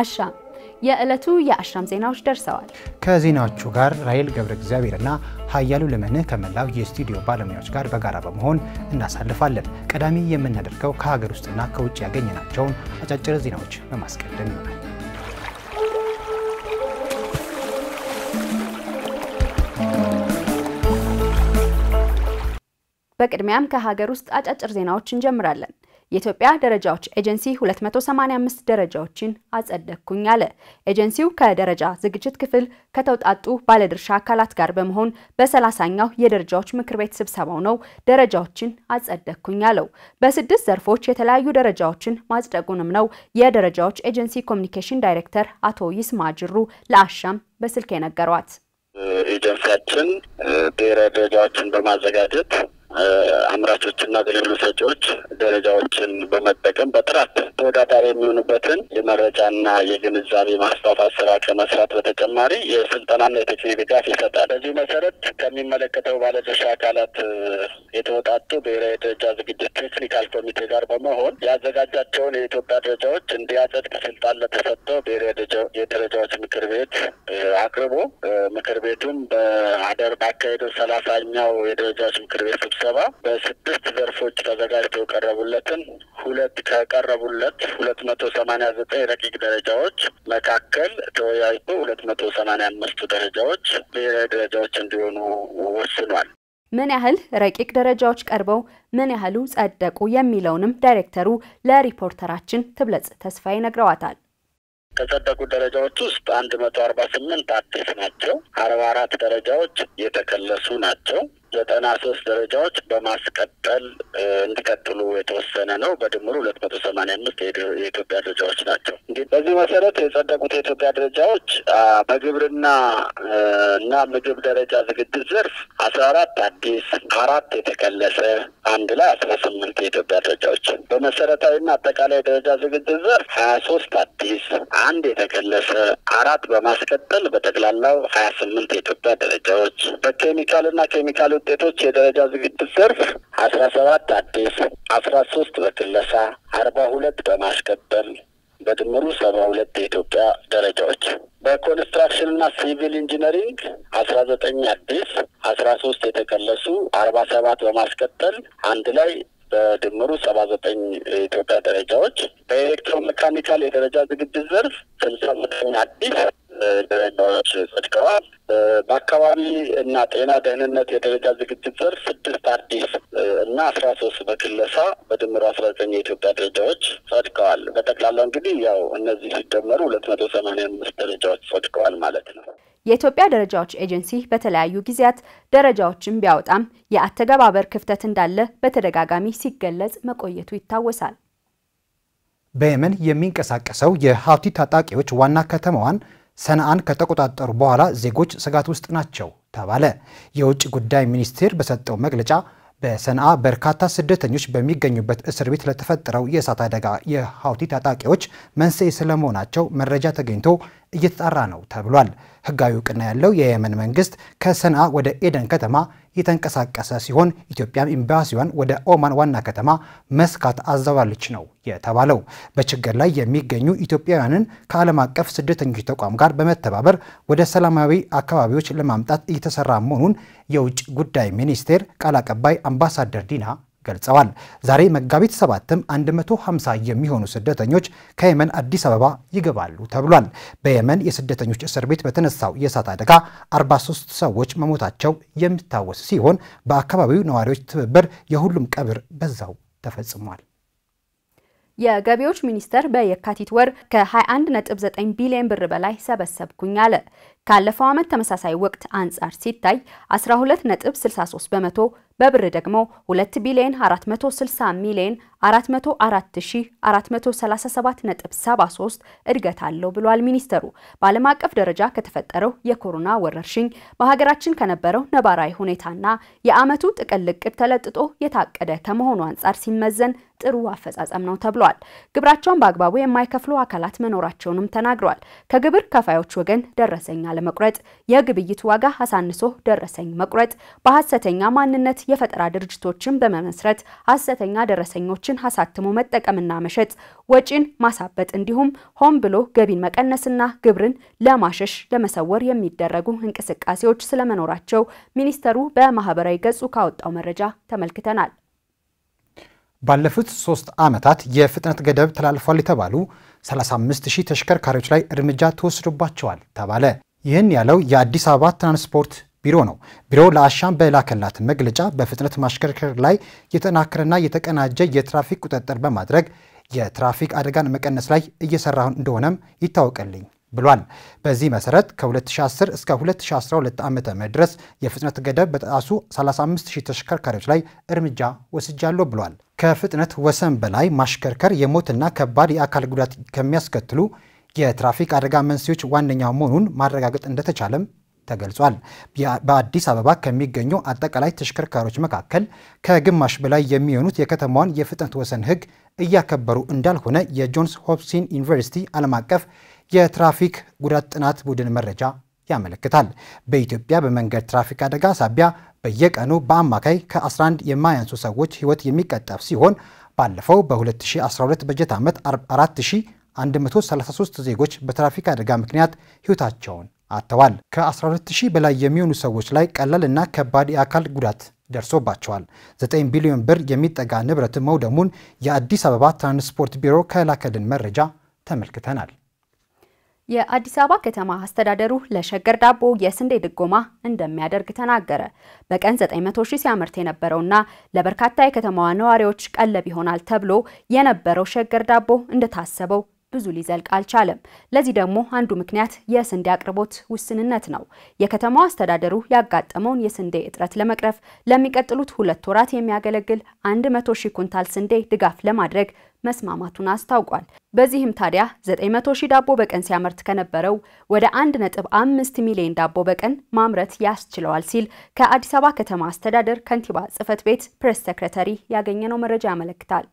አሻም የዕለቱ የአሻም ዜናዎች ደርሰዋል። ከዜናዎቹ ጋር ራይል ገብረ እግዚአብሔርና ሀያሉ ለመንህ ከመላው የስቱዲዮ ባለሙያዎች ጋር በጋራ በመሆን እናሳልፋለን። ቀዳሚ የምናደርገው ከሀገር ውስጥና ከውጭ ያገኘናቸውን አጫጭር ዜናዎች በማስቀደም ይሆናል። በቅድሚያም ከሀገር ውስጥ አጫጭር ዜናዎች እንጀምራለን። የኢትዮጵያ ደረጃዎች ኤጀንሲ 285 ደረጃዎችን አጸደቅኩኝ አለ። ኤጀንሲው ከደረጃ ዝግጅት ክፍል ከተውጣጡ ባለድርሻ አካላት ጋር በመሆን በሰላሳኛው የደረጃዎች ምክር ቤት ስብሰባው ነው ደረጃዎችን አጸደቅኩኝ አለው። በስድስት ዘርፎች የተለያዩ ደረጃዎችን ማጽደቁንም ነው የደረጃዎች ኤጀንሲ ኮሚኒኬሽን ዳይሬክተር አቶ ይስማ ጅሩ ለአሻም በስልክ የነገሯት። ኤጀንሲያችን ብሔራዊ ደረጃዎችን በማዘጋጀት አምራቾችና አገልግሎት ሰጪዎች ደረጃዎችን በመጠቀም በጥራት ተወዳዳሪ የሚሆኑበትን የመረጃና የግንዛቤ ማስፋፋት ስራ ከመስራት በተጨማሪ የስልጠናና የቴክኒክ ድጋፍ ይሰጣል። በዚህ መሰረት ከሚመለከተው ባለድርሻ አካላት የተወጣጡ ብሔራዊ ደረጃ ዝግጅት technical ኮሚቴ ጋር በመሆን ያዘጋጃቸውን የኢትዮጵያ ደረጃዎች እንዲያጸድቅ ስልጣን ለተሰጠው ብሔራዊ የደረጃዎች ምክር ቤት አቅርቦ ምክር ቤቱም በአደር ባካሄደው ሰላሳኛው የደረጃዎች ምክር ቤት ስብሰባ በስድስት ዘርፎች ተዘጋጅተው የቀረቡለትን ሁለት ከቀረቡለት ሁለት መቶ ሰማኒያ ዘጠኝ ረቂቅ ደረጃዎች መካከል ተወያይቶ ሁለት መቶ ሰማኒያ አምስቱ ደረጃዎች ብሔራዊ ደረጃዎች እንዲሆኑ ወስኗል። ምን ያህል ረቂቅ ደረጃዎች ቀርበው ምን ያህሉ ጸደቁ የሚለውንም ዳይሬክተሩ ለሪፖርተራችን ትብለጽ ተስፋዬ ነግረዋታል። ከጸደቁ ደረጃዎች ውስጥ አንድ መቶ አርባ ስምንት አዲስ ናቸው። አርባ አራት ደረጃዎች የተከለሱ ናቸው። ዘጠና ሶስት ደረጃዎች በማስቀጠል እንዲቀጥሉ የተወሰነ ነው። በድምሩ ሁለት መቶ ሰማኒያ አምስት የኢትዮጵያ ደረጃዎች ናቸው። እንግዲህ በዚህ መሰረት የጸደቁት የኢትዮጵያ ደረጃዎች በግብርና እና ምግብ ደረጃ ዝግጅት ዘርፍ አስራ አራት አዲስ፣ አራት የተከለሰ አንድ ላይ አስራ ስምንት የኢትዮጵያ ደረጃዎች በመሰረታዊና አጠቃላይ ደረጃ ዝግጅት ዘርፍ ሀያ ሶስት አዲስ፣ አንድ የተከለሰ፣ አራት በማስቀጠል በጠቅላላው ሀያ ስምንት የኢትዮጵያ ደረጃዎች በኬሚካልና ኬሚካል ውጤቶች የደረጃ ዝግጅት ዘርፍ አስራ ሰባት አዲስ አስራ ሶስት በክለሳ አርባ ሁለት በማስቀጠል በድምሩ ሰባ ሁለት የኢትዮጵያ ደረጃዎች። በኮንስትራክሽንና ሲቪል ኢንጂነሪንግ አስራ ዘጠኝ አዲስ አስራ ሶስት የተከለሱ አርባ ሰባት በማስቀጠል አንድ ላይ በድምሩ ሰባ ዘጠኝ የኢትዮጵያ ደረጃዎች። በኤሌክትሮ ሜካኒካል የደረጃ ዝግጅት ዘርፍ ስልሳ ዘጠኝ አዲስ ደረጃዎች ጸድቀዋል። በአካባቢ እና ጤና ደህንነት የደረጃ ዝግጅት ዘርፍ ስድስት አዲስ እና አስራ ሶስት በክለሳ በድምሩ አስራ ዘጠኝ የኢትዮጵያ ደረጃዎች ጸድቀዋል። በጠቅላላው እንግዲህ ያው እነዚህ ሲደመሩ ሁለት መቶ ሰማኒያ አምስት ደረጃዎች ጸድቀዋል ማለት ነው። የኢትዮጵያ ደረጃዎች ኤጀንሲ በተለያዩ ጊዜያት ደረጃዎችን ቢያወጣም የአተገባበር ክፍተት እንዳለ በተደጋጋሚ ሲገለጽ መቆየቱ ይታወሳል። በየመን የሚንቀሳቀሰው የሀውቲ ታጣቂዎች ዋና ከተማዋን ሰንዓን ከተቆጣጠሩ በኋላ ዜጎች ስጋት ውስጥ ናቸው ተባለ። የውጭ ጉዳይ ሚኒስቴር በሰጠው መግለጫ በሰንዓ በርካታ ስደተኞች በሚገኙበት እስር ቤት ለተፈጠረው የእሳት አደጋ የሀውቲ ታጣቂዎች መንስኤ ስለመሆናቸው መረጃ ተገኝቶ እየተጣራ ነው ተብሏል። ሕጋዊ እውቅና ያለው የየመን መንግስት ከሰንዓ ወደ ኤደን ከተማ የተንቀሳቀሰ ሲሆን ኢትዮጵያም ኤምባሲዋን ወደ ኦማን ዋና ከተማ መስካት አዘዋለች ነው የተባለው። በችግር ላይ የሚገኙ ኢትዮጵያውያንን ከዓለም አቀፍ ስደተኞች ተቋም ጋር በመተባበር ወደ ሰላማዊ አካባቢዎች ለማምጣት እየተሰራ መሆኑን የውጭ ጉዳይ ሚኒስቴር ቃል አቀባይ አምባሳደር ዲና ገልጸዋል። ዛሬ መጋቢት ሰባትም 150 የሚሆኑ ስደተኞች ከየመን አዲስ አበባ ይገባሉ ተብሏል። በየመን የስደተኞች እስር ቤት በተነሳው የእሳት አደጋ 43 ሰዎች መሞታቸው የሚታወስ ሲሆን በአካባቢው ነዋሪዎች ትብብር የሁሉም ቀብር በዛው ተፈጽሟል። የገቢዎች ሚኒስቴር በየካቲት ወር ከ21.9 ቢሊዮን ብር በላይ ሰበሰብኩኝ አለ። ካለፈው ዓመት ተመሳሳይ ወቅት አንጻር ሲታይ 12.63 በመቶ በብር ደግሞ 2 ቢሊዮን 460 ሚሊዮን 404437.73 እድገት አለው ብሏል ሚኒስተሩ። በዓለም አቀፍ ደረጃ ከተፈጠረው የኮሮና ወረርሽኝ በሀገራችን ከነበረው ነባራዊ ሁኔታና የዓመቱ ጥቅል እቅድ ተለጥጦ የታቀደ ከመሆኑ አንጻር ሲመዘን ጥሩ አፈጻጸም ነው ተብሏል። ግብራቸውን በአግባቡ የማይከፍሉ አካላት መኖራቸውንም ተናግረዋል። ከግብር ከፋዮች ወገን ደረሰኝ አለመቁረጥ፣ የግብይት ዋጋ አሳንሶ ደረሰኝ መቁረጥ፣ በሐሰተኛ ማንነት የፈጠራ ድርጅቶችን በመመስረት ሐሰተኛ ደረሰኞችን አሳትሞ መጠቀምና መሸጥ፣ ወጪን ማሳበጥ እንዲሁም ሆን ብሎ ገቢን መቀነስና ግብርን ለማሸሽ ለመሰወር የሚደረጉ እንቅስቃሴዎች ስለመኖራቸው ሚኒስተሩ በማህበራዊ ገጹ ካወጣው መረጃ ተመልክተናል። ባለፉት ሶስት ዓመታት የፍጥነት ገደብ ተላልፏል የተባሉ 35 ሺህ ተሽከርካሪዎች ላይ እርምጃ ተወስዶባቸዋል ተባለ። ይህን ያለው የአዲስ አበባ ትራንስፖርት ቢሮ ነው። ቢሮው ለአሻም በላከላት መግለጫ በፍጥነት ማሽከርከር ላይ የተጠናከረና የተቀናጀ የትራፊክ ቁጥጥር በማድረግ የትራፊክ አደጋን መቀነስ ላይ እየሰራ እንደሆነም ይታወቅልኝ ብሏል። በዚህ መሰረት ከ2010 እስከ 2012 ዓ ም ድረስ የፍጥነት ገደብ በጣሱ 35000 ተሽከርካሪዎች ላይ እርምጃ ወስጃለሁ ብሏል። ከፍጥነት ወሰን በላይ ማሽከርከር የሞትና ከባድ የአካል ጉዳት ከሚያስከትሉ የትራፊክ አደጋ መንስኤዎች ዋነኛው መሆኑን ማረጋገጥ እንደተቻለም ተገልጿል። በአዲስ አበባ ከሚገኙ አጠቃላይ ተሽከርካሪዎች መካከል ከግማሽ በላይ የሚሆኑት የከተማዋን የፍጥነት ወሰን ሕግ እያከበሩ እንዳልሆነ የጆንስ ሆፕኪንስ ዩኒቨርሲቲ ዓለም አቀፍ የትራፊክ ጉዳት ጥናት ቡድን መረጃ ያመለክታል። በኢትዮጵያ በመንገድ ትራፊክ አደጋ ሳቢያ በየቀኑ በአማካይ ከ11 የማያንሱ ሰዎች ሕይወት የሚቀጠፍ ሲሆን ባለፈው በ2012 በጀት ዓመት 4133 ዜጎች በትራፊክ አደጋ ምክንያት ሕይወታቸውን አጥተዋል። ከ12000 በላይ የሚሆኑ ሰዎች ላይ ቀላል እና ከባድ የአካል ጉዳት ደርሶባቸዋል። 9 ቢሊዮን ብር የሚጠጋ ንብረት መውደሙን የአዲስ አበባ ትራንስፖርት ቢሮ ከላከልን መረጃ ተመልክተናል። የአዲስ አበባ ከተማ አስተዳደሩ ለሸገር ዳቦ የስንዴ ድጎማ እንደሚያደርግ ተናገረ። በቀን 900 ሺህ ሲያመርት የነበረውና ለበርካታ የከተማዋ ነዋሪዎች ቀለብ ይሆናል ተብሎ የነበረው ሸገር ዳቦ እንደታሰበው ብዙ ሊዘልቅ አልቻለም። ለዚህ ደግሞ አንዱ ምክንያት የስንዴ አቅርቦት ውስንነት ነው። የከተማዋ አስተዳደሩ ያጋጠመውን የስንዴ እጥረት ለመቅረፍ ለሚቀጥሉት ሁለት ወራት የሚያገለግል 100 ሺህ ኩንታል ስንዴ ድጋፍ ለማድረግ መስማማቱን አስታውቋል። በዚህም ታዲያ 900 ሺህ ዳቦ በቀን ሲያመርት ከነበረው ወደ 1.5 ሚሊዮን ዳቦ በቀን ማምረት ያስችለዋል ሲል ከአዲስ አበባ ከተማ አስተዳደር ከንቲባ ጽሕፈት ቤት ፕሬስ ሰክረተሪ ያገኘነው መረጃ ያመለክታል።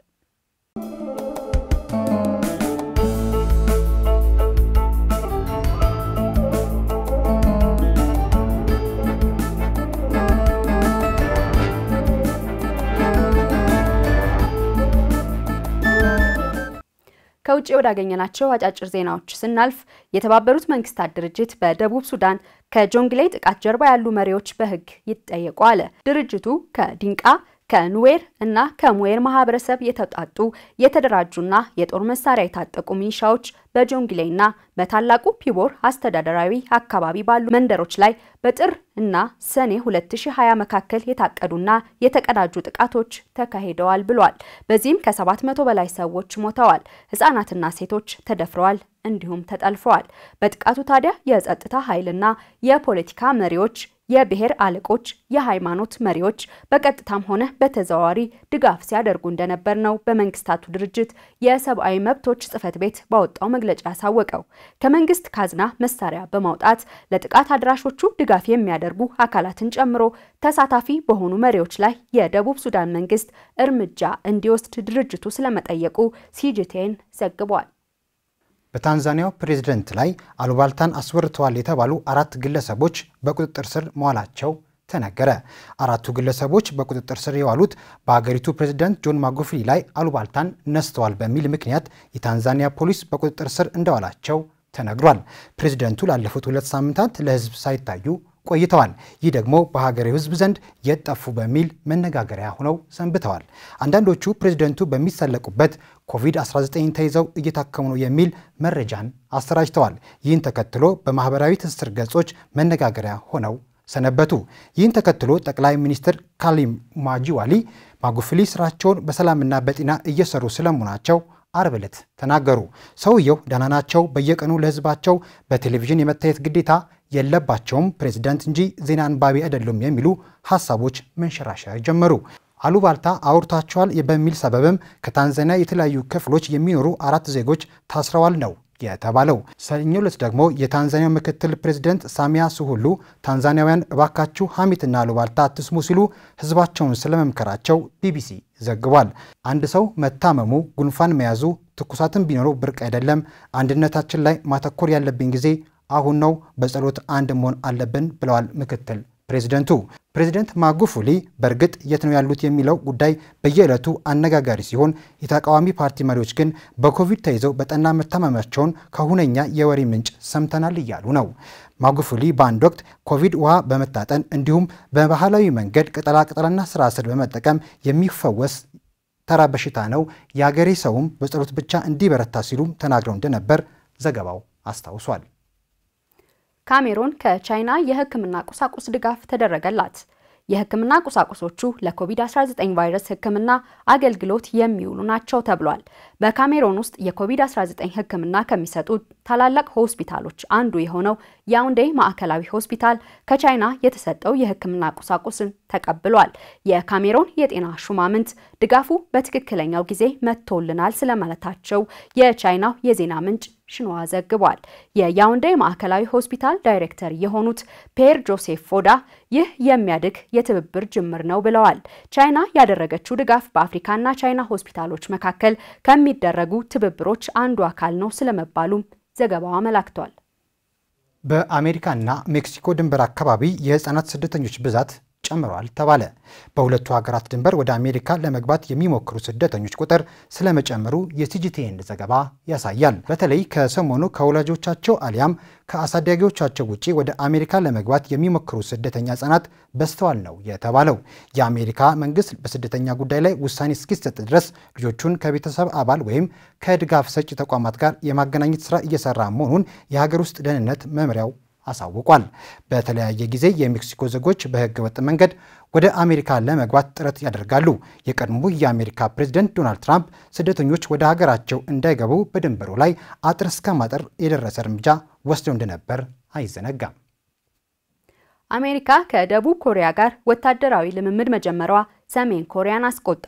ከውጭ ወዳገኘናቸው አጫጭር ዜናዎች ስናልፍ የተባበሩት መንግስታት ድርጅት በደቡብ ሱዳን ከጆንግሌ ጥቃት ጀርባ ያሉ መሪዎች በሕግ ይጠየቁ አለ። ድርጅቱ ከዲንቃ ከኑዌር እና ከሙዌር ማህበረሰብ የተውጣጡ የተደራጁና የጦር መሳሪያ የታጠቁ ሚኒሻዎች በጆንግሌና በታላቁ ፒቦር አስተዳደራዊ አካባቢ ባሉ መንደሮች ላይ በጥር እና ሰኔ 2020 መካከል የታቀዱና የተቀዳጁ ጥቃቶች ተካሂደዋል ብሏል። በዚህም ከ700 በላይ ሰዎች ሞተዋል፣ ህጻናትና ሴቶች ተደፍረዋል እንዲሁም ተጠልፈዋል። በጥቃቱ ታዲያ የጸጥታ ኃይልና የፖለቲካ መሪዎች የብሔር አለቆች፣ የሃይማኖት መሪዎች በቀጥታም ሆነ በተዘዋዋሪ ድጋፍ ሲያደርጉ እንደነበር ነው በመንግስታቱ ድርጅት የሰብአዊ መብቶች ጽሕፈት ቤት ባወጣው መግለጫ ያሳወቀው። ከመንግስት ካዝና መሳሪያ በማውጣት ለጥቃት አድራሾቹ ድጋፍ የሚያደርጉ አካላትን ጨምሮ ተሳታፊ በሆኑ መሪዎች ላይ የደቡብ ሱዳን መንግስት እርምጃ እንዲወስድ ድርጅቱ ስለመጠየቁ ሲጂቴን ዘግቧል። በታንዛኒያው ፕሬዝደንት ላይ አሉባልታን አስወርተዋል የተባሉ አራት ግለሰቦች በቁጥጥር ስር መዋላቸው ተነገረ። አራቱ ግለሰቦች በቁጥጥር ስር የዋሉት በሀገሪቱ ፕሬዝደንት ጆን ማጉፍሊ ላይ አሉባልታን ነስተዋል በሚል ምክንያት የታንዛኒያ ፖሊስ በቁጥጥር ስር እንደዋላቸው ተነግሯል። ፕሬዝደንቱ ላለፉት ሁለት ሳምንታት ለህዝብ ሳይታዩ ቆይተዋል። ይህ ደግሞ በሀገሬው ህዝብ ዘንድ የጠፉ በሚል መነጋገሪያ ሆነው ሰንብተዋል። አንዳንዶቹ ፕሬዝደንቱ በሚሰለቁበት ኮቪድ-19 ተይዘው እየታከሙ ነው የሚል መረጃን አሰራጭተዋል። ይህን ተከትሎ በማህበራዊ ትስስር ገጾች መነጋገሪያ ሆነው ሰነበቱ። ይህን ተከትሎ ጠቅላይ ሚኒስትር ካሊም ማጂዋሊ ማጉፍሊ ስራቸውን በሰላምና በጤና እየሰሩ ስለመሆናቸው አርብ ዕለት ተናገሩ። ሰውየው ደህና ናቸው፣ በየቀኑ ለህዝባቸው በቴሌቪዥን የመታየት ግዴታ የለባቸውም ፕሬዝዳንት እንጂ ዜና አንባቢ አይደሉም የሚሉ ሀሳቦች መንሸራሸር ጀመሩ። አሉባልታ አውርታቸዋል በሚል ሰበብም ከታንዛኒያ የተለያዩ ክፍሎች የሚኖሩ አራት ዜጎች ታስረዋል ነው የተባለው። ሰኞ ዕለት ደግሞ የታንዛኒያው ምክትል ፕሬዚደንት ሳሚያ ሱሉሁ ታንዛኒያውያን እባካችሁ ሐሜትና አሉባልታ አትስሙ ሲሉ ህዝባቸውን ስለመምከራቸው ቢቢሲ ዘግቧል። አንድ ሰው መታመሙ፣ ጉንፋን መያዙ፣ ትኩሳትን ቢኖረው ብርቅ አይደለም። አንድነታችን ላይ ማተኮር ያለብን ጊዜ አሁን ነው። በጸሎት አንድ መሆን አለብን ብለዋል ምክትል ፕሬዚደንቱ። ፕሬዚደንት ማጉፉሊ በእርግጥ የት ነው ያሉት የሚለው ጉዳይ በየዕለቱ አነጋጋሪ ሲሆን የተቃዋሚ ፓርቲ መሪዎች ግን በኮቪድ ተይዘው በጠና መታመማቸውን ከሁነኛ የወሬ ምንጭ ሰምተናል እያሉ ነው። ማጉፉሊ በአንድ ወቅት ኮቪድ ውሃ በመታጠን እንዲሁም በባህላዊ መንገድ ቅጠላቅጠልና ስራስር በመጠቀም የሚፈወስ ተራ በሽታ ነው፣ የአገሬ ሰውም በጸሎት ብቻ እንዲበረታ ሲሉም ተናግረው እንደነበር ዘገባው አስታውሷል። ካሜሮን ከቻይና የሕክምና ቁሳቁስ ድጋፍ ተደረገላት። የሕክምና ቁሳቁሶቹ ለኮቪድ-19 ቫይረስ ሕክምና አገልግሎት የሚውሉ ናቸው ተብሏል። በካሜሮን ውስጥ የኮቪድ-19 ሕክምና ከሚሰጡ ታላላቅ ሆስፒታሎች አንዱ የሆነው ያውንዴ ማዕከላዊ ሆስፒታል ከቻይና የተሰጠው የሕክምና ቁሳቁስን ተቀብሏል። የካሜሮን የጤና ሹማምንት ድጋፉ በትክክለኛው ጊዜ መጥቶልናል ስለማለታቸው የቻይናው የዜና ምንጭ ሽንዋ ዘግቧል። የያውንዴ ማዕከላዊ ሆስፒታል ዳይሬክተር የሆኑት ፔር ጆሴፍ ፎዳ ይህ የሚያድግ የትብብር ጅምር ነው ብለዋል። ቻይና ያደረገችው ድጋፍ በአፍሪካና ቻይና ሆስፒታሎች መካከል ከሚደረጉ ትብብሮች አንዱ አካል ነው ስለመባሉም ዘገባው አመላክቷል። በአሜሪካና ሜክሲኮ ድንበር አካባቢ የህፃናት ስደተኞች ብዛት ጨምረዋል ተባለ። በሁለቱ ሀገራት ድንበር ወደ አሜሪካ ለመግባት የሚሞክሩ ስደተኞች ቁጥር ስለመጨመሩ የሲጂቲኤን ዘገባ ያሳያል። በተለይ ከሰሞኑ ከወላጆቻቸው አሊያም ከአሳዳጊዎቻቸው ውጪ ወደ አሜሪካ ለመግባት የሚሞክሩ ስደተኛ ህጻናት በዝተዋል ነው የተባለው። የአሜሪካ መንግስት በስደተኛ ጉዳይ ላይ ውሳኔ እስኪሰጥ ድረስ ልጆቹን ከቤተሰብ አባል ወይም ከድጋፍ ሰጪ ተቋማት ጋር የማገናኘት ስራ እየሰራ መሆኑን የሀገር ውስጥ ደህንነት መምሪያው አሳውቋል። በተለያየ ጊዜ የሜክሲኮ ዜጎች በህገ ወጥ መንገድ ወደ አሜሪካ ለመግባት ጥረት ያደርጋሉ። የቀድሞ የአሜሪካ ፕሬዝደንት ዶናልድ ትራምፕ ስደተኞች ወደ ሀገራቸው እንዳይገቡ በድንበሩ ላይ አጥር እስከ ማጠር የደረሰ እርምጃ ወስደው እንደነበር አይዘነጋም። አሜሪካ ከደቡብ ኮሪያ ጋር ወታደራዊ ልምምድ መጀመሯ ሰሜን ኮሪያን አስቆጣ።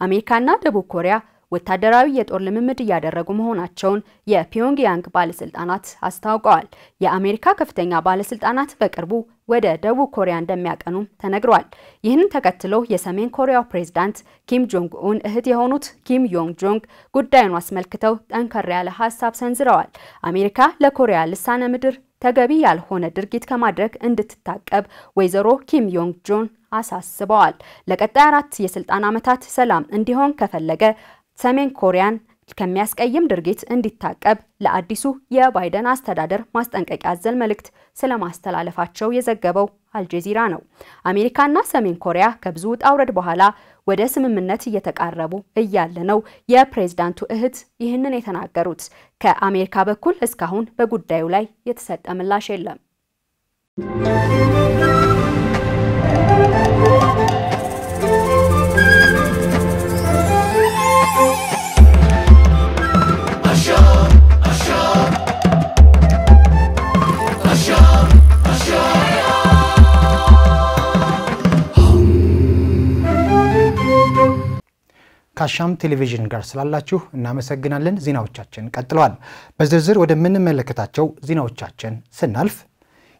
አሜሪካና ደቡብ ኮሪያ ወታደራዊ የጦር ልምምድ እያደረጉ መሆናቸውን የፒዮንግያንግ ባለስልጣናት አስታውቀዋል። የአሜሪካ ከፍተኛ ባለስልጣናት በቅርቡ ወደ ደቡብ ኮሪያ እንደሚያቀኑም ተነግሯል። ይህንን ተከትሎ የሰሜን ኮሪያው ፕሬዝዳንት ኪም ጆንግ ኡን እህት የሆኑት ኪም ዮንግ ጆንግ ጉዳዩን አስመልክተው ጠንከር ያለ ሀሳብ ሰንዝረዋል። አሜሪካ ለኮሪያ ልሳነ ምድር ተገቢ ያልሆነ ድርጊት ከማድረግ እንድትታቀብ ወይዘሮ ኪም ዮንግ ጆን አሳስበዋል። ለቀጣይ አራት የስልጣን ዓመታት ሰላም እንዲሆን ከፈለገ ሰሜን ኮሪያን ከሚያስቀይም ድርጊት እንዲታቀብ ለአዲሱ የባይደን አስተዳደር ማስጠንቀቂያ አዘል መልእክት ስለማስተላለፋቸው የዘገበው አልጀዚራ ነው። አሜሪካና ሰሜን ኮሪያ ከብዙ ውጣ ውረድ በኋላ ወደ ስምምነት እየተቃረቡ እያለ ነው የፕሬዝዳንቱ እህት ይህንን የተናገሩት። ከአሜሪካ በኩል እስካሁን በጉዳዩ ላይ የተሰጠ ምላሽ የለም። ከአሻም ቴሌቪዥን ጋር ስላላችሁ እናመሰግናለን። ዜናዎቻችን ቀጥለዋል። በዝርዝር ወደምንመለከታቸው ዜናዎቻችን ስናልፍ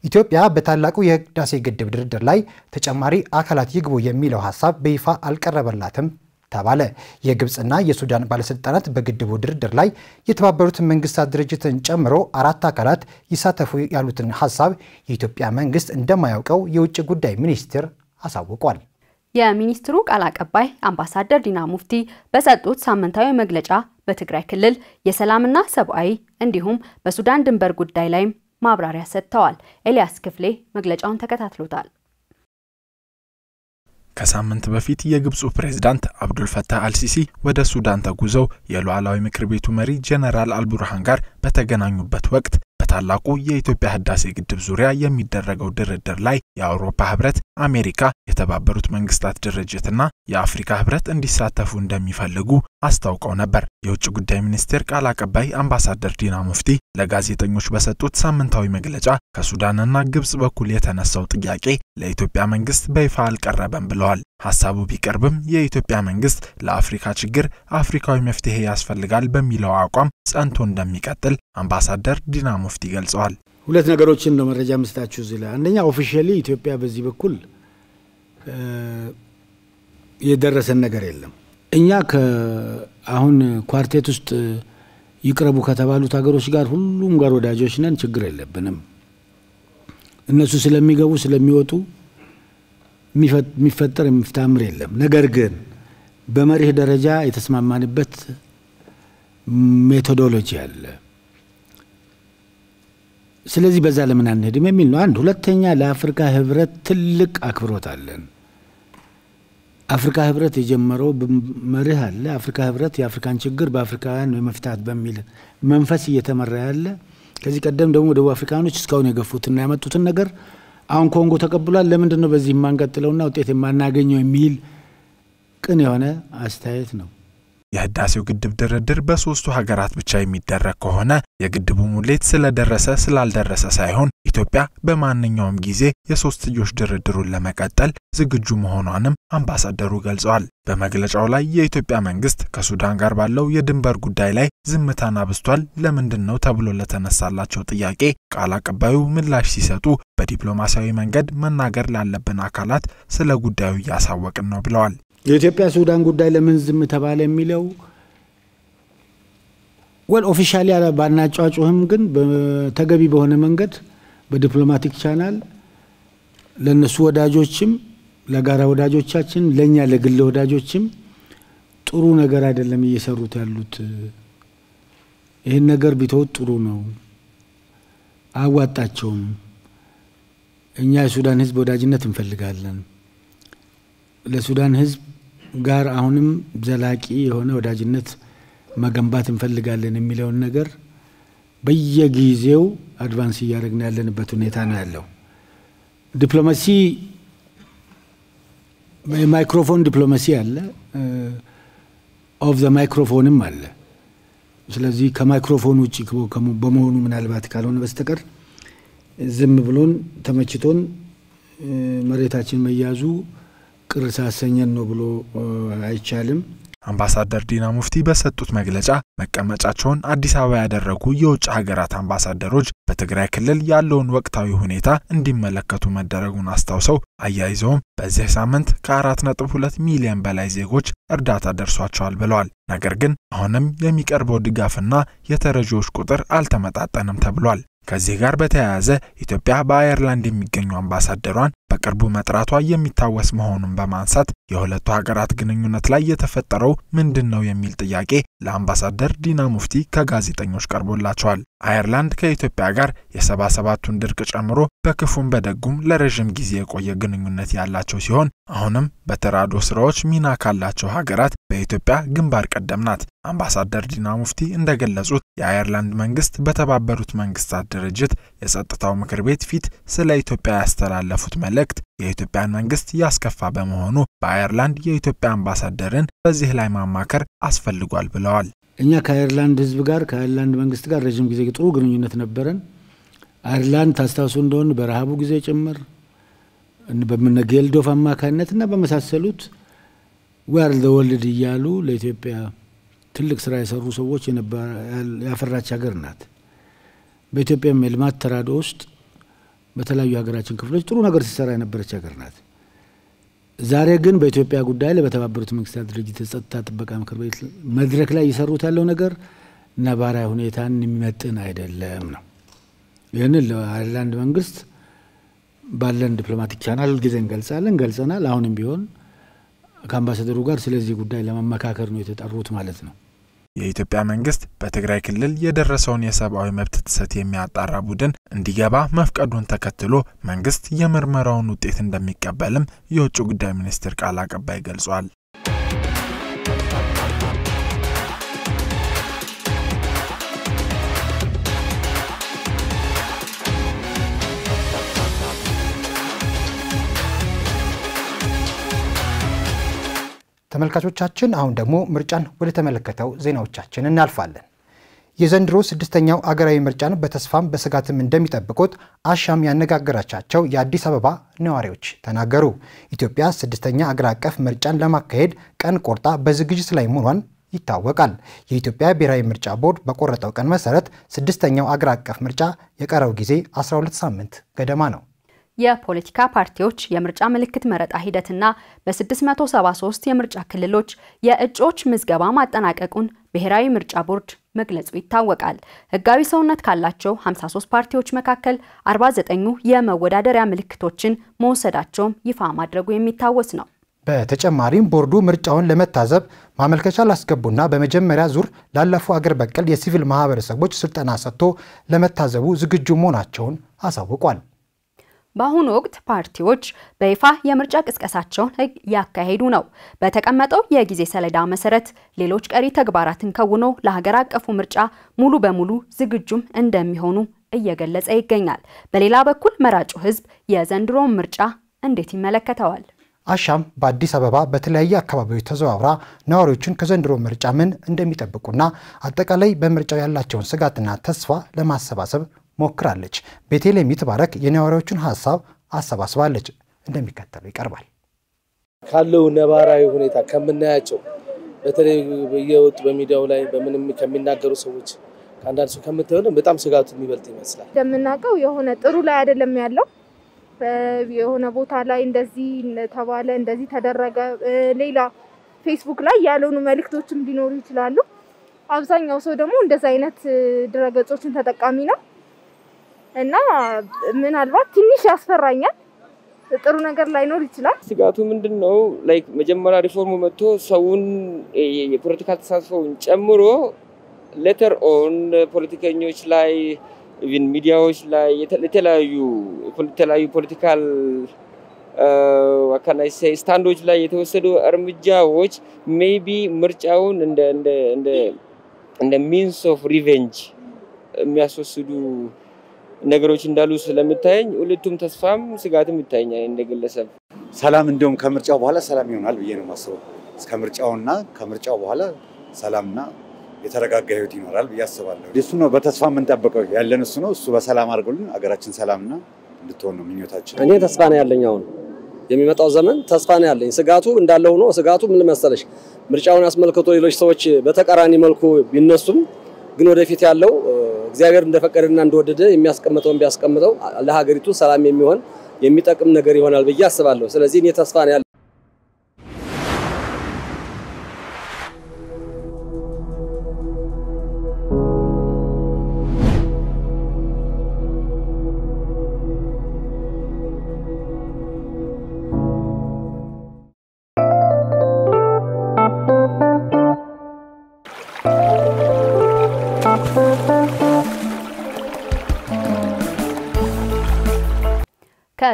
ኢትዮጵያ በታላቁ የህዳሴ ግድብ ድርድር ላይ ተጨማሪ አካላት ይግቡ የሚለው ሀሳብ በይፋ አልቀረበላትም ተባለ። የግብፅና የሱዳን ባለስልጣናት በግድቡ ድርድር ላይ የተባበሩት መንግስታት ድርጅትን ጨምሮ አራት አካላት ይሳተፉ ያሉትን ሀሳብ የኢትዮጵያ መንግስት እንደማያውቀው የውጭ ጉዳይ ሚኒስቴር አሳውቋል። የሚኒስትሩ ቃል አቀባይ አምባሳደር ዲና ሙፍቲ በሰጡት ሳምንታዊ መግለጫ በትግራይ ክልል የሰላምና ሰብአዊ እንዲሁም በሱዳን ድንበር ጉዳይ ላይም ማብራሪያ ሰጥተዋል። ኤልያስ ክፍሌ መግለጫውን ተከታትሎታል። ከሳምንት በፊት የግብፁ ፕሬዝዳንት አብዱልፈታህ አልሲሲ ወደ ሱዳን ተጉዘው የሉዓላዊ ምክር ቤቱ መሪ ጀነራል አልቡርሃን ጋር በተገናኙበት ወቅት በታላቁ የኢትዮጵያ ህዳሴ ግድብ ዙሪያ የሚደረገው ድርድር ላይ የአውሮፓ ህብረት፣ አሜሪካ፣ የተባበሩት መንግስታት ድርጅትና የአፍሪካ ህብረት እንዲሳተፉ እንደሚፈልጉ አስታውቀው ነበር። የውጭ ጉዳይ ሚኒስቴር ቃል አቀባይ አምባሳደር ዲና ሙፍቲ ለጋዜጠኞች በሰጡት ሳምንታዊ መግለጫ ከሱዳንና ግብጽ በኩል የተነሳው ጥያቄ ለኢትዮጵያ መንግስት በይፋ አልቀረበም ብለዋል። ሀሳቡ ቢቀርብም የኢትዮጵያ መንግስት ለአፍሪካ ችግር አፍሪካዊ መፍትሄ ያስፈልጋል በሚለው አቋም ጸንቶ እንደሚቀጥል አምባሳደር ዲና ሙፍቲ ገልጸዋል። ሁለት ነገሮችን ነው መረጃ ምሰጣችሁ እዚህ ላይ አንደኛ officially ኢትዮጵያ በዚህ በኩል የደረሰን ነገር የለም። እኛ አሁን quartet ውስጥ ይቅረቡ ከተባሉት ሀገሮች ጋር ሁሉም ጋር ወዳጆች ነን፣ ችግር የለብንም። እነሱ ስለሚገቡ ስለሚወጡ የሚፈጠር የሚፍታምር የለም። ነገር ግን በመርህ ደረጃ የተስማማንበት methodology አለ። ስለዚህ በዛ ለምን አንሄድም የሚል ነው አንድ። ሁለተኛ ለአፍሪካ ህብረት ትልቅ አክብሮት አለን። አፍሪካ ህብረት የጀመረው መርህ አለ። አፍሪካ ህብረት የአፍሪካን ችግር በአፍሪካውያን መፍታት በሚል መንፈስ እየተመራ ያለ ከዚህ ቀደም ደግሞ ደቡብ አፍሪካኖች እስካሁን የገፉትና ያመጡትን ነገር አሁን ኮንጎ ተቀብሏል። ለምንድን ነው በዚህ የማንቀጥለውና ውጤት የማናገኘው የሚል ቅን የሆነ አስተያየት ነው። የህዳሴው ግድብ ድርድር በሶስቱ ሀገራት ብቻ የሚደረግ ከሆነ የግድቡ ሙሌት ስለደረሰ ስላልደረሰ ሳይሆን ኢትዮጵያ በማንኛውም ጊዜ የሶስትዮሽ ድርድሩን ለመቀጠል ዝግጁ መሆኗንም አምባሳደሩ ገልጸዋል። በመግለጫው ላይ የኢትዮጵያ መንግስት ከሱዳን ጋር ባለው የድንበር ጉዳይ ላይ ዝምታን አብዝቷል፣ ለምንድን ነው ተብሎ ለተነሳላቸው ጥያቄ ቃል አቀባዩ ምላሽ ሲሰጡ በዲፕሎማሲያዊ መንገድ መናገር ላለብን አካላት ስለ ጉዳዩ እያሳወቅን ነው ብለዋል። የኢትዮጵያ ሱዳን ጉዳይ ለምን ዝም ተባለ የሚለው well officially ባናጫጩህም ግን ተገቢ በሆነ መንገድ በ diplomatic channel ለእነሱ ወዳጆችም ለጋራ ወዳጆቻችን ለእኛ ለግል ወዳጆችም ጥሩ ነገር አይደለም እየሰሩት ያሉት። ይህን ነገር ቢተውት ጥሩ ነው፣ አያዋጣቸውም። እኛ የሱዳን ህዝብ ወዳጅነት እንፈልጋለን። ለሱዳን ህዝብ ጋር አሁንም ዘላቂ የሆነ ወዳጅነት መገንባት እንፈልጋለን የሚለውን ነገር በየጊዜው advance እያደረግን ያለንበት ሁኔታ ነው ያለው። ዲፕሎማሲ የማይክሮፎን ዲፕሎማሲ አለ፣ off the microphone ም አለ። ስለዚህ ከማይክሮፎን ውጭ በመሆኑ ምናልባት ካልሆነ በስተቀር ዝም ብሎን ተመችቶን መሬታችን መያዙ ቅር ሳሰኘን ነው ብሎ አይቻልም። አምባሳደር ዲና ሙፍቲ በሰጡት መግለጫ መቀመጫቸውን አዲስ አበባ ያደረጉ የውጭ ሀገራት አምባሳደሮች በትግራይ ክልል ያለውን ወቅታዊ ሁኔታ እንዲመለከቱ መደረጉን አስታውሰው አያይዘውም በዚህ ሳምንት ከአራት ነጥብ ሁለት ሚሊዮን በላይ ዜጎች እርዳታ ደርሷቸዋል ብለዋል። ነገር ግን አሁንም የሚቀርበው ድጋፍና የተረጂዎች ቁጥር አልተመጣጠንም ተብሏል። ከዚህ ጋር በተያያዘ ኢትዮጵያ በአየርላንድ የሚገኙ አምባሳደሯን በቅርቡ መጥራቷ የሚታወስ መሆኑን በማንሳት የሁለቱ ሀገራት ግንኙነት ላይ የተፈጠረው ምንድን ነው የሚል ጥያቄ ለአምባሳደር ዲና ሙፍቲ ከጋዜጠኞች ቀርቦላቸዋል። አየርላንድ ከኢትዮጵያ ጋር የሰባ ሰባቱን ድርቅ ጨምሮ በክፉም በደጉም ለረዥም ጊዜ የቆየ ግንኙነት ያላቸው ሲሆን አሁንም በተራድኦ ስራዎች ሚና ካላቸው ሀገራት በኢትዮጵያ ግንባር ቀደም ናት። አምባሳደር ዲና ሙፍቲ እንደገለጹት የአየርላንድ መንግስት በተባበሩት መንግስታት ድርጅት የጸጥታው ምክር ቤት ፊት ስለ ኢትዮጵያ ያስተላለፉት መልእክት የኢትዮጵያን መንግስት ያስከፋ በመሆኑ በአየርላንድ የኢትዮጵያ አምባሳደርን በዚህ ላይ ማማከር አስፈልጓል ብለዋል። እኛ ከአየርላንድ ህዝብ ጋር ከአየርላንድ መንግስት ጋር ረዥም ጊዜ ጥሩ ግንኙነት ነበረን። አየርላንድ ታስታውሱ እንደሆን በረሃቡ ጊዜ ጭምር በምነ ጌልዶፍ አማካኝነት እና በመሳሰሉት We are the world እያሉ ለኢትዮጵያ ትልቅ ስራ የሰሩ ሰዎች ያፈራች ሀገር ናት። በኢትዮጵያም የልማት ተራድኦ ውስጥ በተለያዩ ሀገራችን ክፍሎች ጥሩ ነገር ሲሰራ የነበረች ሀገር ናት። ዛሬ ግን በኢትዮጵያ ጉዳይ ላይ በተባበሩት መንግስታት ድርጅት የጸጥታ ጥበቃ ምክር ቤት መድረክ ላይ እየሰሩት ያለው ነገር ነባራዊ ሁኔታን የሚመጥን አይደለም ነው። ይህንን ለአይርላንድ መንግስት ባለን ዲፕሎማቲክ ቻናል ሁልጊዜ እንገልጻለን፣ ገልጸናል። አሁንም ቢሆን ከአምባሳደሩ ጋር ስለዚህ ጉዳይ ለመመካከር ነው የተጠሩት ማለት ነው። የኢትዮጵያ መንግስት በትግራይ ክልል የደረሰውን የሰብአዊ መብት ጥሰት የሚያጣራ ቡድን እንዲገባ መፍቀዱን ተከትሎ መንግስት የምርመራውን ውጤት እንደሚቀበልም የውጭ ጉዳይ ሚኒስቴር ቃል አቀባይ ገልጿል። ተመልካቾቻችን አሁን ደግሞ ምርጫን ወደ ተመለከተው ዜናዎቻችን እናልፋለን። የዘንድሮ ስድስተኛው አገራዊ ምርጫን በተስፋም በስጋትም እንደሚጠብቁት አሻም ያነጋገራቻቸው የአዲስ አበባ ነዋሪዎች ተናገሩ። ኢትዮጵያ ስድስተኛ አገር አቀፍ ምርጫን ለማካሄድ ቀን ቆርጣ በዝግጅት ላይ መሆኗን ይታወቃል። የኢትዮጵያ ብሔራዊ ምርጫ ቦርድ በቆረጠው ቀን መሰረት ስድስተኛው አገር አቀፍ ምርጫ የቀረው ጊዜ 12 ሳምንት ገደማ ነው። የፖለቲካ ፓርቲዎች የምርጫ ምልክት መረጣ ሂደትና በ673 የምርጫ ክልሎች የእጩዎች ምዝገባ ማጠናቀቁን ብሔራዊ ምርጫ ቦርድ መግለጹ ይታወቃል። ሕጋዊ ሰውነት ካላቸው 53 ፓርቲዎች መካከል 49ኙ የመወዳደሪያ ምልክቶችን መውሰዳቸውም ይፋ ማድረጉ የሚታወስ ነው። በተጨማሪም ቦርዱ ምርጫውን ለመታዘብ ማመልከቻ ላስገቡና በመጀመሪያ ዙር ላለፉ አገር በቀል የሲቪል ማህበረሰቦች ስልጠና ሰጥቶ ለመታዘቡ ዝግጁ መሆናቸውን አሳውቋል። በአሁኑ ወቅት ፓርቲዎች በይፋ የምርጫ ቅስቀሳቸውን እያካሄዱ ነው። በተቀመጠው የጊዜ ሰሌዳ መሰረት ሌሎች ቀሪ ተግባራትን ከውነው ለሀገር አቀፉ ምርጫ ሙሉ በሙሉ ዝግጁም እንደሚሆኑ እየገለጸ ይገኛል። በሌላ በኩል መራጩ ህዝብ የዘንድሮውን ምርጫ እንዴት ይመለከተዋል? አሻም በአዲስ አበባ በተለያየ አካባቢዎች ተዘዋውራ ነዋሪዎችን ከዘንድሮ ምርጫ ምን እንደሚጠብቁና አጠቃላይ በምርጫው ያላቸውን ስጋትና ተስፋ ለማሰባሰብ ሞክራለች። ቤቴሌም ይትባረክ የነዋሪዎቹን ሀሳብ አሰባስባለች። እንደሚከተለው ይቀርባል። ካለው ነባራዊ ሁኔታ ከምናያቸው በተለይ እየወጡ በሚዲያው ላይ በምንም ከሚናገሩ ሰዎች ከአንዳንድ ሰው ከምታየው በጣም ስጋቱ የሚበልጥ ይመስላል። እንደምናውቀው የሆነ ጥሩ ላይ አይደለም ያለው የሆነ ቦታ ላይ እንደዚህ ተባለ፣ እንደዚህ ተደረገ፣ ሌላ ፌስቡክ ላይ ያልሆኑ መልእክቶችም ሊኖሩ ይችላሉ። አብዛኛው ሰው ደግሞ እንደዚህ አይነት ድረገጾችን ተጠቃሚ ነው እና ምናልባት ትንሽ ያስፈራኛል። ጥሩ ነገር ላይኖር ይችላል። ስጋቱ ምንድን ነው? like መጀመሪያ ሪፎርሙ መጥቶ ሰውን የፖለቲካ ተሳትፎውን ጨምሮ later on ፖለቲከኞች ላይ even ሚዲያዎች ላይ የተለያዩ የተለያዩ political አካናይ stand ኦች ላይ የተወሰዱ እርምጃዎች maybe ምርጫውን እንደ means of revenge የሚያስወስዱ ነገሮች እንዳሉ ስለምታየኝ ሁለቱም ተስፋም ስጋትም ይታየኛል እንደ ግለሰብ። ሰላም እንዲሁም ከምርጫው በኋላ ሰላም ይሆናል ብዬ ነው የማስበው። እስከ ምርጫውና ከምርጫው በኋላ ሰላምና የተረጋጋ ህይወት ይኖራል ብዬ አስባለሁ። እሱ ነው በተስፋ የምንጠብቀው ያለን እሱ ነው። እሱ በሰላም አድርጎልን ሀገራችን ሰላምና እንድትሆን ነው ምኞታችን። እኔ ተስፋ ነው ያለኝ። አሁን የሚመጣው ዘመን ተስፋ ነው ያለኝ። ስጋቱ እንዳለ ሆኖ ስጋቱ ምን መሰለሽ፣ ምርጫውን አስመልክቶ ሌሎች ሰዎች በተቃራኒ መልኩ ቢነሱም ግን ወደፊት ያለው እግዚአብሔር እንደፈቀደና እንደወደደ የሚያስቀምጠውን ቢያስቀምጠው ለሀገሪቱ ሰላም የሚሆን የሚጠቅም ነገር ይሆናል ብዬ አስባለሁ። ስለዚህ እኔ ተስፋ ነው ያለኝ።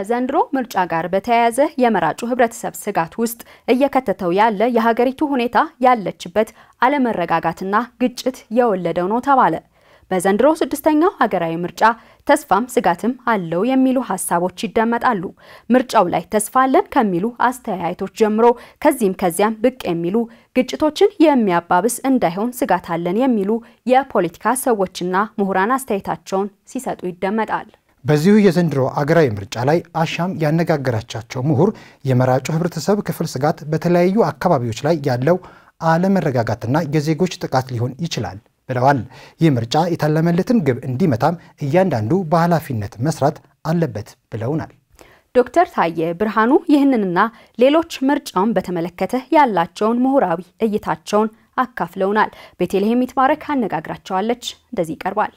ከዘንድሮ ምርጫ ጋር በተያያዘ የመራጩ ህብረተሰብ ስጋት ውስጥ እየከተተው ያለ የሀገሪቱ ሁኔታ ያለችበት አለመረጋጋትና ግጭት የወለደው ነው ተባለ። በዘንድሮ ስድስተኛው ሀገራዊ ምርጫ ተስፋም ስጋትም አለው የሚሉ ሀሳቦች ይደመጣሉ። ምርጫው ላይ ተስፋ አለን ከሚሉ አስተያየቶች ጀምሮ ከዚህም ከዚያም ብቅ የሚሉ ግጭቶችን የሚያባብስ እንዳይሆን ስጋት አለን የሚሉ የፖለቲካ ሰዎችና ምሁራን አስተያየታቸውን ሲሰጡ ይደመጣል። በዚሁ የዘንድሮ አገራዊ ምርጫ ላይ አሻም ያነጋገራቻቸው ምሁር የመራጩ ህብረተሰብ ክፍል ስጋት በተለያዩ አካባቢዎች ላይ ያለው አለመረጋጋትና የዜጎች ጥቃት ሊሆን ይችላል ብለዋል። ይህ ምርጫ የታለመለትን ግብ እንዲመታም እያንዳንዱ በኃላፊነት መስራት አለበት ብለውናል። ዶክተር ታዬ ብርሃኑ ይህንንና ሌሎች ምርጫውን በተመለከተ ያላቸውን ምሁራዊ እይታቸውን አካፍለውናል። ቤተልሔም ይትባረክ አነጋግራቸዋለች። እንደዚህ ይቀርባል።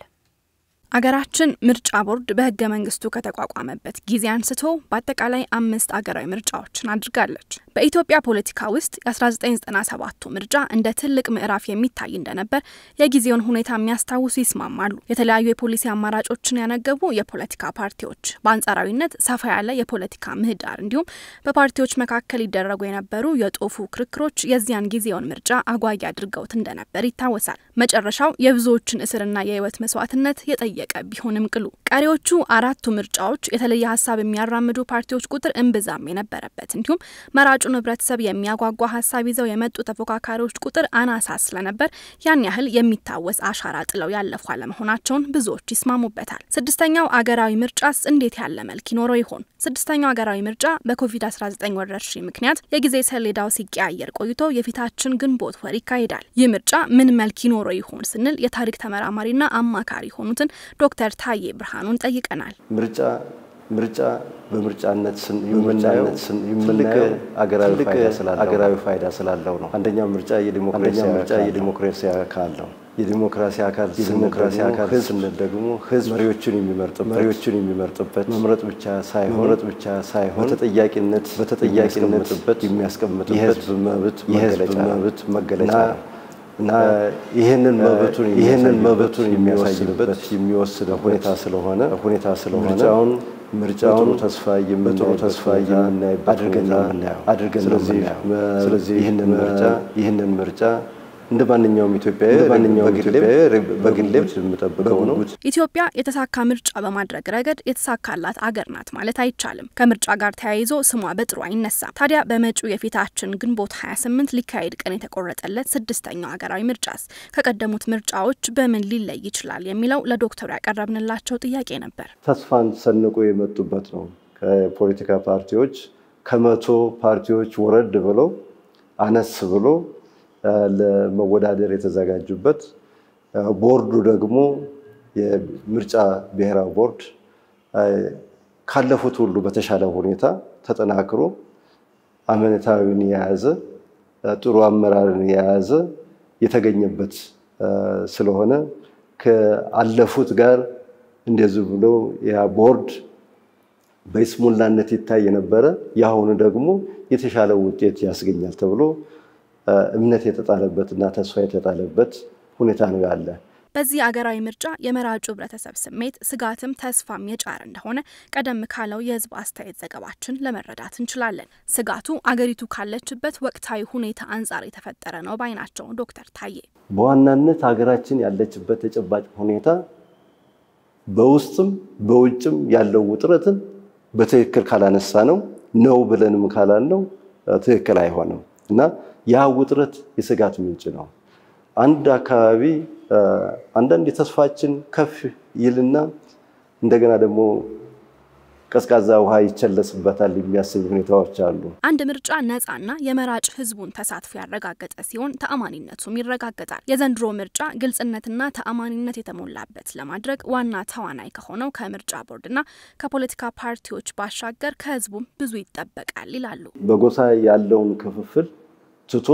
አገራችን ምርጫ ቦርድ በህገ መንግስቱ ከተቋቋመበት ጊዜ አንስቶ በአጠቃላይ አምስት አገራዊ ምርጫዎችን አድርጋለች። በኢትዮጵያ ፖለቲካ ውስጥ የ1997ቱ ምርጫ እንደ ትልቅ ምዕራፍ የሚታይ እንደነበር የጊዜውን ሁኔታ የሚያስታውሱ ይስማማሉ። የተለያዩ የፖሊሲ አማራጮችን ያነገቡ የፖለቲካ ፓርቲዎች፣ በአንጻራዊነት ሰፋ ያለ የፖለቲካ ምህዳር እንዲሁም በፓርቲዎች መካከል ይደረጉ የነበሩ የጦፉ ክርክሮች የዚያን ጊዜውን ምርጫ አጓጊ አድርገውት እንደነበር ይታወሳል። መጨረሻው የብዙዎችን እስርና የህይወት መስዋዕትነት የጠየቀ ቢሆንም ቅሉ ቀሪዎቹ አራቱ ምርጫዎች የተለየ ሀሳብ የሚያራምዱ ፓርቲዎች ቁጥር እምብዛም የነበረበት እንዲሁም መራጩ መራጩን ህብረተሰብ የሚያጓጓ ሀሳብ ይዘው የመጡ ተፎካካሪዎች ቁጥር አናሳ ስለነበር ያን ያህል የሚታወስ አሻራ ጥለው ያለፉ አለመሆናቸውን ብዙዎች ይስማሙበታል። ስድስተኛው አገራዊ ምርጫስ እንዴት ያለ መልክ ይኖረው ይሆን? ስድስተኛው አገራዊ ምርጫ በኮቪድ-19 ወረርሽኝ ምክንያት የጊዜ ሰሌዳው ሲቀያየር ቆይቶ የፊታችን ግንቦት ወር ይካሄዳል። ይህ ምርጫ ምን መልክ ይኖረው ይሆን ስንል የታሪክ ተመራማሪና አማካሪ የሆኑትን ዶክተር ታዬ ብርሃኑን ጠይቀናል። ምርጫ ምርጫ በምርጫነት የምናየው አገራዊ ፋይዳ ስላለው ነው። አንደኛው ምርጫ የዲሞክራሲ አካል ነው። የዲሞክራሲ አካል የዲሞክራሲ አካል ስንል ደግሞ ህዝብ መሪዎቹን የሚመርጥበት መሪዎቹን የሚመርጥበት መምረጥ ብቻ ሳይሆን መምረጥ ብቻ ሳይሆን በተጠያቂነት በተጠያቂነት የሚያስቀምጥበት የህዝብ መብት የህዝብ መብት መገለጫ ነው እና ይህንን መብቱን ይህንን መብቱን የሚያሳይበት የሚወስደው ሁኔታ ስለሆነ ሁኔታ ስለሆነ ምርጫውን ምርጫውን ተስፋ የምንጥሩ ተስፋ የምናይበት አድርገን አድርገን ስለዚህ ይህንን ምርጫ ይህንን ምርጫ እንደ ማንኛውም ኢትዮጵያዊ ማንኛውም ኢትዮጵያዊ በግሌ የምጠብቀው ነው። ኢትዮጵያ የተሳካ ምርጫ በማድረግ ረገድ የተሳካላት አገር ናት ማለት አይቻልም። ከምርጫ ጋር ተያይዞ ስሟ በጥሩ አይነሳም። ታዲያ በመጪው የፊታችን ግንቦት 28 ሊካሄድ ቀን የተቆረጠለት ስድስተኛው ሀገራዊ ምርጫስ ከቀደሙት ምርጫዎች በምን ሊለይ ይችላል የሚለው ለዶክተሩ ያቀረብንላቸው ጥያቄ ነበር። ተስፋን ሰንቆ የመጡበት ነው። ከፖለቲካ ፓርቲዎች ከመቶ ፓርቲዎች ወረድ ብሎ አነስ ብሎ ለመወዳደር የተዘጋጁበት ቦርዱ ደግሞ የምርጫ ብሔራዊ ቦርድ ካለፉት ሁሉ በተሻለ ሁኔታ ተጠናክሮ አመኔታዊን የያዘ ጥሩ አመራርን የያዘ የተገኘበት ስለሆነ ከአለፉት ጋር እንደዚህ ብሎ ያ ቦርድ በይስሙላነት ይታይ የነበረ የአሁኑ ደግሞ የተሻለ ውጤት ያስገኛል ተብሎ እምነት የተጣለበት እና ተስፋ የተጣለበት ሁኔታ ነው ያለ። በዚህ አገራዊ ምርጫ የመራጩ ህብረተሰብ ስሜት ስጋትም ተስፋም የጫረ እንደሆነ ቀደም ካለው የህዝብ አስተያየት ዘገባችን ለመረዳት እንችላለን። ስጋቱ አገሪቱ ካለችበት ወቅታዊ ሁኔታ አንጻር የተፈጠረ ነው ባይ ናቸው ዶክተር ታዬ። በዋናነት ሀገራችን ያለችበት ተጨባጭ ሁኔታ በውስጥም በውጭም ያለው ውጥረትን በትክክል ካላነሳ ነው ነው ብለንም ካላልነው ትክክል አይሆንም እና ያ ውጥረት የስጋት ምንጭ ነው። አንድ አካባቢ አንዳንድ የተስፋችን ከፍ ይልና እንደገና ደግሞ ቀዝቃዛ ውሃ ይቸለስበታል የሚያስብ ሁኔታዎች አሉ። አንድ ምርጫ ነፃና የመራጭ ህዝቡን ተሳትፎ ያረጋገጠ ሲሆን ተአማኒነቱም ይረጋገጣል። የዘንድሮ ምርጫ ግልጽነትና ተአማኒነት የተሞላበት ለማድረግ ዋና ተዋናይ ከሆነው ከምርጫ ቦርድና ከፖለቲካ ፓርቲዎች ባሻገር ከህዝቡም ብዙ ይጠበቃል ይላሉ። በጎሳ ያለውን ክፍፍል ትቶ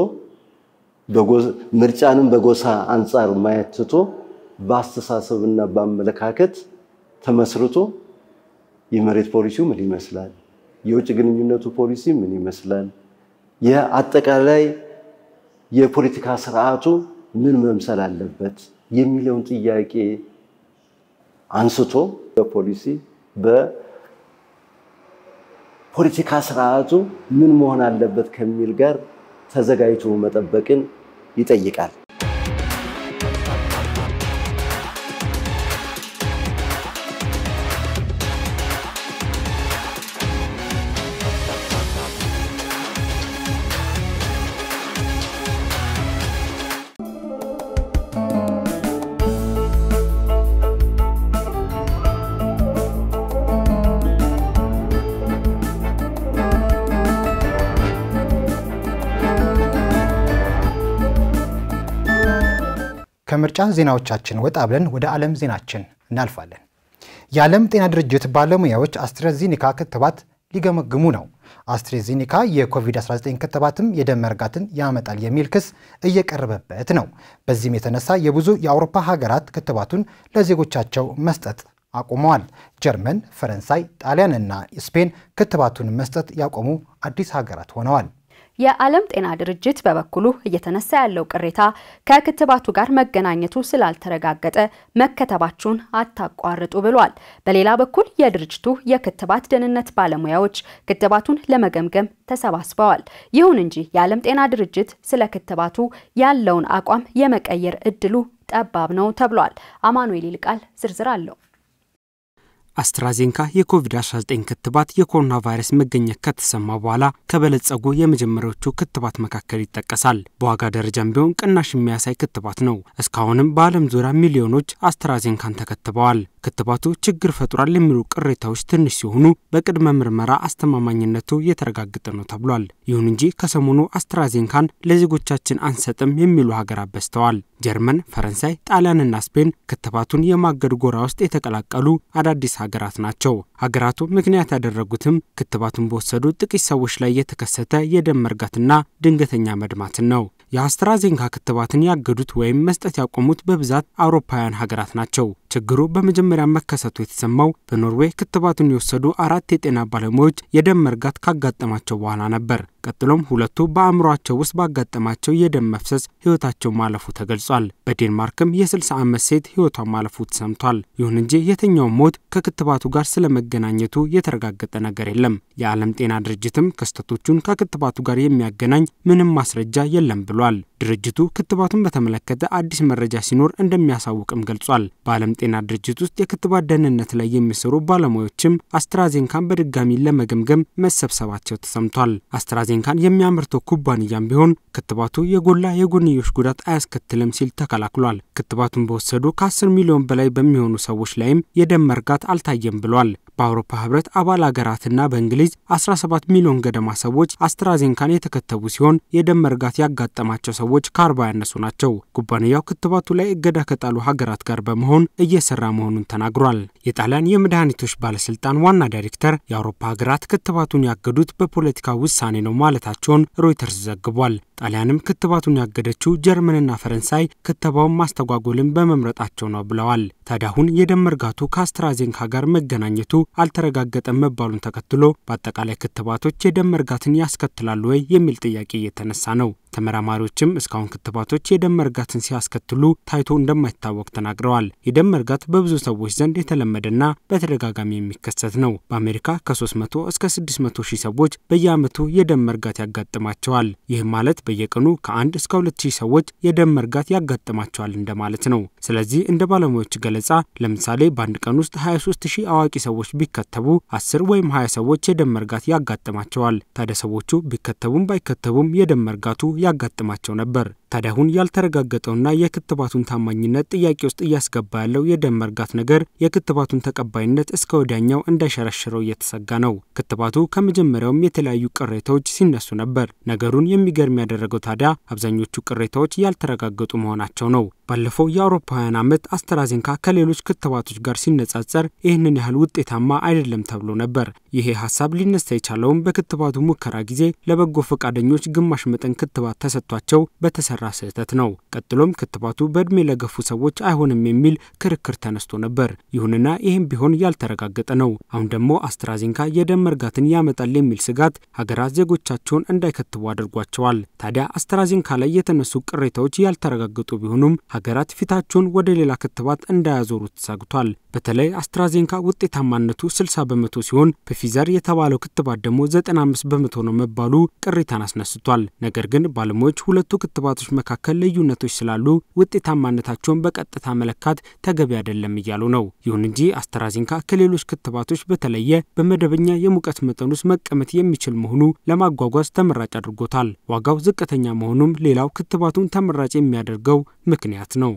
ምርጫንም በጎሳ አንጻር ማየት ትቶ በአስተሳሰብና በአመለካከት ተመስርቶ የመሬት ፖሊሲው ምን ይመስላል፣ የውጭ ግንኙነቱ ፖሊሲ ምን ይመስላል፣ የአጠቃላይ የፖለቲካ ስርዓቱ ምን መምሰል አለበት የሚለውን ጥያቄ አንስቶ በፖሊሲ በፖለቲካ ስርዓቱ ምን መሆን አለበት ከሚል ጋር ተዘጋጅቶ መጠበቅን ይጠይቃል። ዜናዎቻችን ወጣ ብለን ወደ ዓለም ዜናችን እናልፋለን። የዓለም ጤና ድርጅት ባለሙያዎች አስትራዜኒካ ክትባት ሊገመግሙ ነው። አስትራዜኒካ የኮቪድ-19 ክትባትም የደም መርጋትን ያመጣል የሚል ክስ እየቀረበበት ነው። በዚህም የተነሳ የብዙ የአውሮፓ ሀገራት ክትባቱን ለዜጎቻቸው መስጠት አቁመዋል። ጀርመን፣ ፈረንሳይ፣ ጣሊያን እና ስፔን ክትባቱን መስጠት ያቆሙ አዲስ ሀገራት ሆነዋል። የዓለም ጤና ድርጅት በበኩሉ እየተነሳ ያለው ቅሬታ ከክትባቱ ጋር መገናኘቱ ስላልተረጋገጠ መከተባችሁን አታቋርጡ ብሏል። በሌላ በኩል የድርጅቱ የክትባት ደህንነት ባለሙያዎች ክትባቱን ለመገምገም ተሰባስበዋል። ይሁን እንጂ የዓለም ጤና ድርጅት ስለ ክትባቱ ያለውን አቋም የመቀየር እድሉ ጠባብ ነው ተብሏል። አማኑኤል ይልቃል ዝርዝር አለው። አስትራዜንካ የኮቪድ-19 ክትባት የኮሮና ቫይረስ መገኘት ከተሰማ በኋላ ከበለጸጉ የመጀመሪያዎቹ ክትባት መካከል ይጠቀሳል። በዋጋ ደረጃም ቢሆን ቅናሽ የሚያሳይ ክትባት ነው። እስካሁንም በዓለም ዙሪያ ሚሊዮኖች አስትራዜንካን ተከትበዋል። ክትባቱ ችግር ፈጥሯል የሚሉ ቅሬታዎች ትንሽ ሲሆኑ በቅድመ ምርመራ አስተማማኝነቱ የተረጋገጠ ነው ተብሏል። ይሁን እንጂ ከሰሞኑ አስትራዜንካን ለዜጎቻችን አንሰጥም የሚሉ ሀገራት በዝተዋል። ጀርመን፣ ፈረንሳይ፣ ጣሊያንና ስፔን ክትባቱን የማገድ ጎራ ውስጥ የተቀላቀሉ አዳዲስ ሀገራት ናቸው። ሀገራቱ ምክንያት ያደረጉትም ክትባቱን በወሰዱ ጥቂት ሰዎች ላይ የተከሰተ የደም መርጋትና ድንገተኛ መድማትን ነው። የአስትራዜንካ ክትባትን ያገዱት ወይም መስጠት ያቆሙት በብዛት አውሮፓውያን ሀገራት ናቸው። ችግሩ በመጀመሪያ መከሰቱ የተሰማው በኖርዌይ ክትባቱን የወሰዱ አራት የጤና ባለሙያዎች የደም መርጋት ካጋጠማቸው በኋላ ነበር። ቀጥሎም ሁለቱ በአእምሯቸው ውስጥ ባጋጠማቸው የደም መፍሰስ ሕይወታቸው ማለፉ ተገልጿል። በዴንማርክም የ60 ዓመት ሴት ሕይወቷ ማለፉ ተሰምቷል። ይሁን እንጂ የትኛውም ሞት ከክትባቱ ጋር ስለመገናኘቱ የተረጋገጠ ነገር የለም። የዓለም ጤና ድርጅትም ክስተቶቹን ከክትባቱ ጋር የሚያገናኝ ምንም ማስረጃ የለም ብሏል። ድርጅቱ ክትባቱን በተመለከተ አዲስ መረጃ ሲኖር እንደሚያሳውቅም ገልጿል። በዓለም ጤና ድርጅት ውስጥ የክትባት ደህንነት ላይ የሚሰሩ ባለሙያዎችም አስትራዜንካን በድጋሚ ለመገምገም መሰብሰባቸው ተሰምቷል። አስትራዜንካን የሚያመርተው ኩባንያም ቢሆን ክትባቱ የጎላ የጎንዮሽ ጉዳት አያስከትልም ሲል ተከላክሏል። ክትባቱን በወሰዱ ከ10 ሚሊዮን በላይ በሚሆኑ ሰዎች ላይም የደም መርጋት አልታየም ብሏል። በአውሮፓ ህብረት አባል ሀገራትና በእንግሊዝ 17 ሚሊዮን ገደማ ሰዎች አስትራዜንካን የተከተቡ ሲሆን የደም መርጋት ያጋጠማቸው ሰዎች ከአርባ ያነሱ ናቸው። ኩባንያው ክትባቱ ላይ እገዳ ከጣሉ ሀገራት ጋር በመሆን እየሰራ መሆኑን ተናግሯል። የጣሊያን የመድኃኒቶች ባለስልጣን ዋና ዳይሬክተር የአውሮፓ ሀገራት ክትባቱን ያገዱት በፖለቲካ ውሳኔ ነው ማለታቸውን ሮይተርስ ዘግቧል። ጣሊያንም ክትባቱን ያገደችው ጀርመንና ፈረንሳይ ክትባውን ማስተጓጎልን በመምረጣቸው ነው ብለዋል። ታዲያ አሁን የደም መርጋቱ ከአስትራዜንካ ጋር መገናኘቱ አልተረጋገጠም መባሉን ተከትሎ በአጠቃላይ ክትባቶች የደም መርጋትን ያስከትላሉ ወይ የሚል ጥያቄ እየተነሳ ነው። ተመራማሪዎችም እስካሁን ክትባቶች የደም መርጋትን ሲያስከትሉ ታይቶ እንደማይታወቅ ተናግረዋል። የደም መርጋት በብዙ ሰዎች ዘንድ የተለመደና በተደጋጋሚ የሚከሰት ነው። በአሜሪካ ከ300 እስከ 600 ሺህ ሰዎች በየዓመቱ የደም መርጋት ያጋጥማቸዋል። ይህም ማለት በየቀኑ ከአንድ እስከ 2 ሺህ ሰዎች የደም መርጋት ያጋጥማቸዋል እንደማለት ነው። ስለዚህ እንደ ባለሙያዎች ገለጻ ለምሳሌ በአንድ ቀን ውስጥ 23 ሺህ አዋቂ ሰዎች ቢከተቡ 10 ወይም 20 ሰዎች የደም መርጋት ያጋጥማቸዋል። ታዲያ ሰዎቹ ቢከተቡም ባይከተቡም የደም መርጋቱ ያጋጥማቸው ነበር። ታዲያ አሁን ያልተረጋገጠውና የክትባቱን ታማኝነት ጥያቄ ውስጥ እያስገባ ያለው የደም መርጋት ነገር የክትባቱን ተቀባይነት እስከ ወዲያኛው እንዳይሸረሽረው እየተሰጋ ነው። ክትባቱ ከመጀመሪያውም የተለያዩ ቅሬታዎች ሲነሱ ነበር። ነገሩን የሚገርም ያደረገው ታዲያ አብዛኞቹ ቅሬታዎች ያልተረጋገጡ መሆናቸው ነው። ባለፈው የአውሮፓውያን ዓመት አስትራዜንካ ከሌሎች ክትባቶች ጋር ሲነጻጸር ይህንን ያህል ውጤታማ አይደለም ተብሎ ነበር። ይሄ ሀሳብ ሊነሳ የቻለውም በክትባቱ ሙከራ ጊዜ ለበጎ ፈቃደኞች ግማሽ መጠን ክትባት ተሰጥቷቸው በተሰራ ስህተት ነው። ቀጥሎም ክትባቱ በእድሜ ለገፉ ሰዎች አይሆንም የሚል ክርክር ተነስቶ ነበር። ይሁንና ይህም ቢሆን ያልተረጋገጠ ነው። አሁን ደግሞ አስትራዜንካ የደም መርጋትን ያመጣል የሚል ስጋት ሀገራት ዜጎቻቸውን እንዳይከትቡ አድርጓቸዋል። ታዲያ አስትራዜንካ ላይ የተነሱ ቅሬታዎች ያልተረጋገጡ ቢሆኑም ሀገራት ፊታቸውን ወደ ሌላ ክትባት እንዳያዞሩ ተሰግቷል። በተለይ አስትራዜንካ ውጤታማነቱ 60 በመቶ ሲሆን ፕፊዘር የተባለው ክትባት ደግሞ 95 በመቶ ነው መባሉ ቅሬታን አስነስቷል። ነገር ግን ባለሙያዎች ሁለቱ ክትባቶች መካከል ልዩነቶች ስላሉ ውጤታማነታቸውን በቀጥታ መለካት ተገቢ አይደለም እያሉ ነው። ይሁን እንጂ አስትራዜንካ ከሌሎች ክትባቶች በተለየ በመደበኛ የሙቀት መጠን ውስጥ መቀመጥ የሚችል መሆኑ ለማጓጓዝ ተመራጭ አድርጎታል። ዋጋው ዝቅተኛ መሆኑም ሌላው ክትባቱን ተመራጭ የሚያደርገው ምክንያት ነው።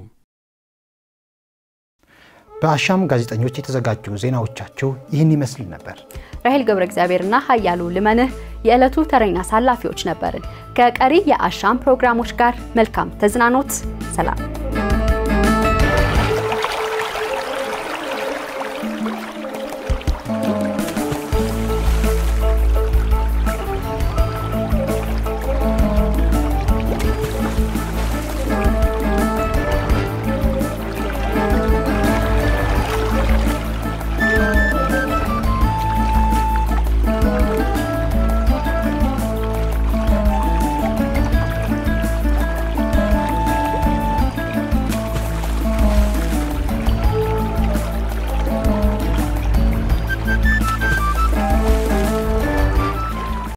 በአሻም ጋዜጠኞች የተዘጋጁ ዜናዎቻቸው ይህን ይመስል ነበር። ራሄል ገብረ እግዚአብሔርና ሀያሉ ልመንህ የዕለቱ ተረኛ አሳላፊዎች ነበርን። ከቀሪ የአሻም ፕሮግራሞች ጋር መልካም ተዝናኖት። ሰላም